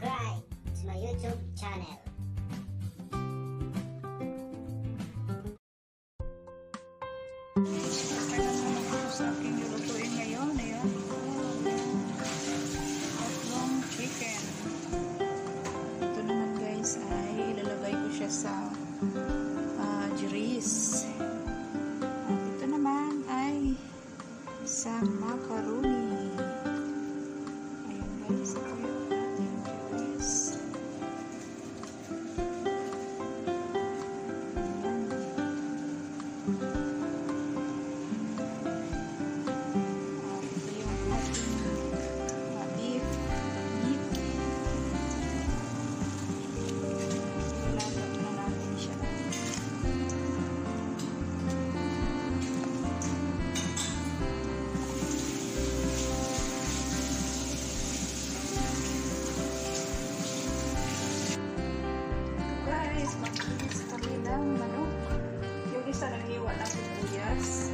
subscribe to my YouTube channel. Ito naman guys ay ilalagay ko siya sa uh, jeris. Yes.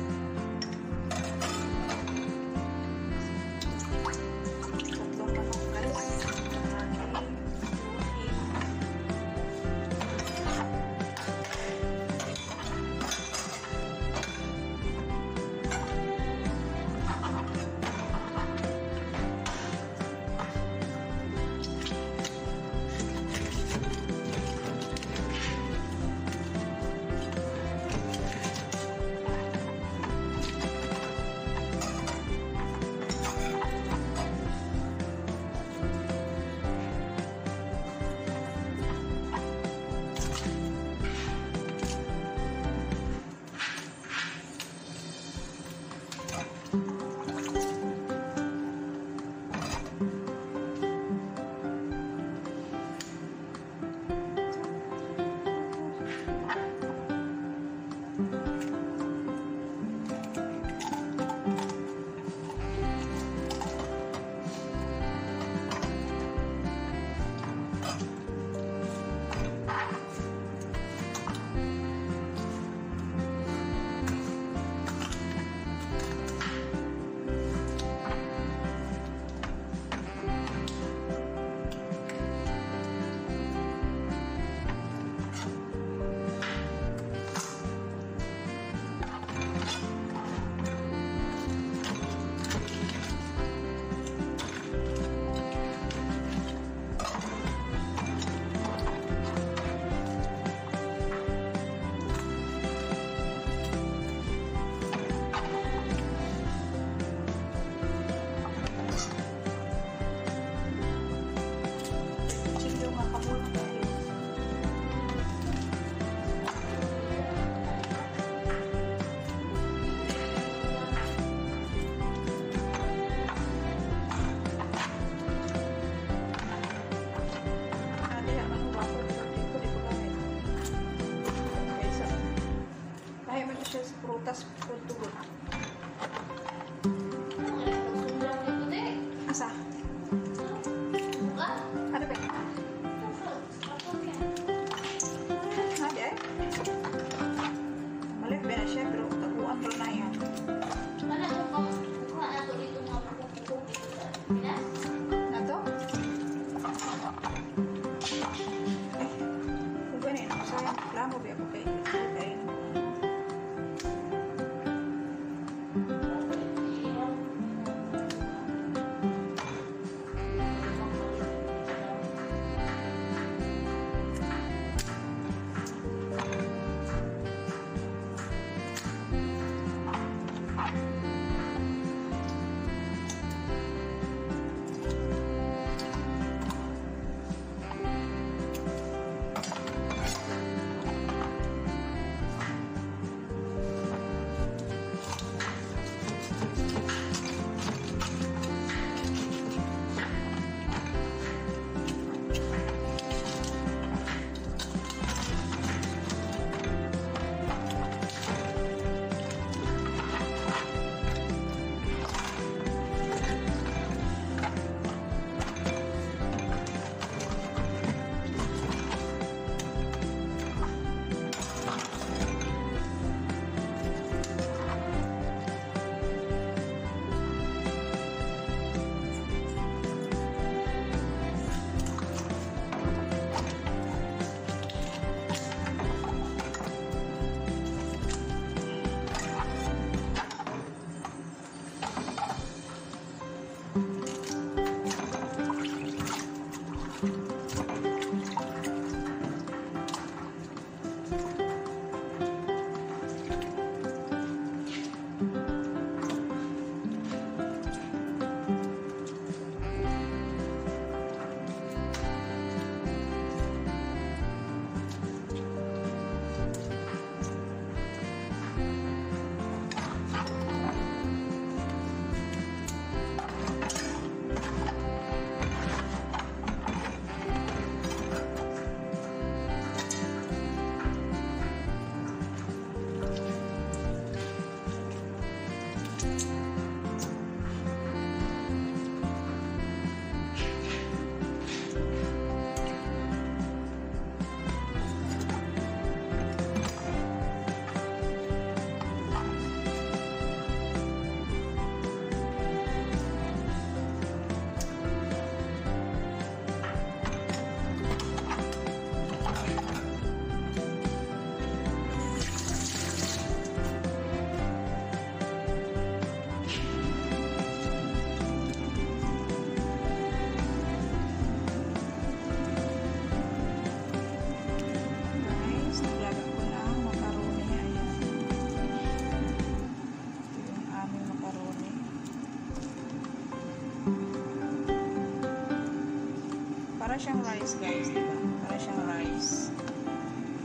Para siyang rice guys, di ba? Para siyang rice.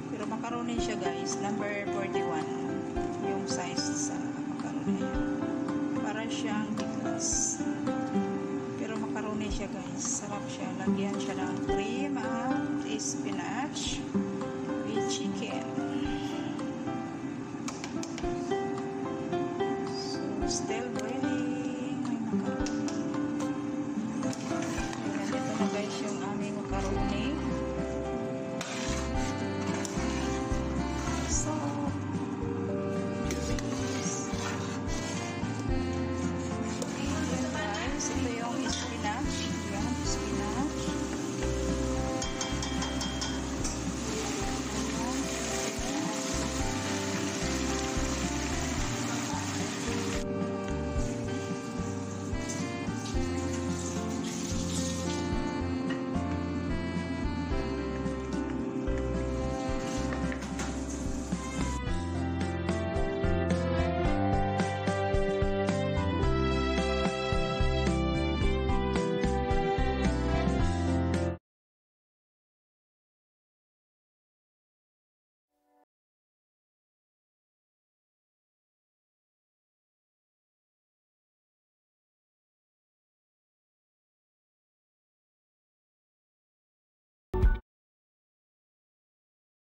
Pero macaroni siya guys, number 41. Yung size sa macaroni. Para siyang bigas. Pero macaroni siya guys. Sarap siya. Lagyan siya ng cream at spinach.